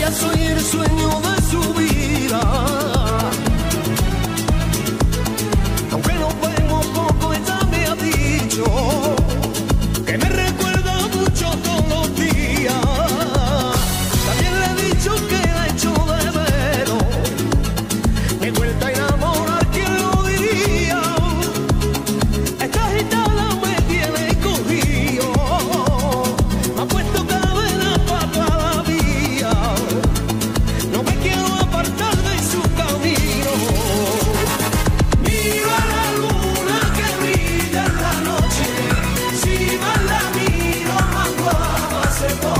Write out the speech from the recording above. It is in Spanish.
ya soy el sueño. se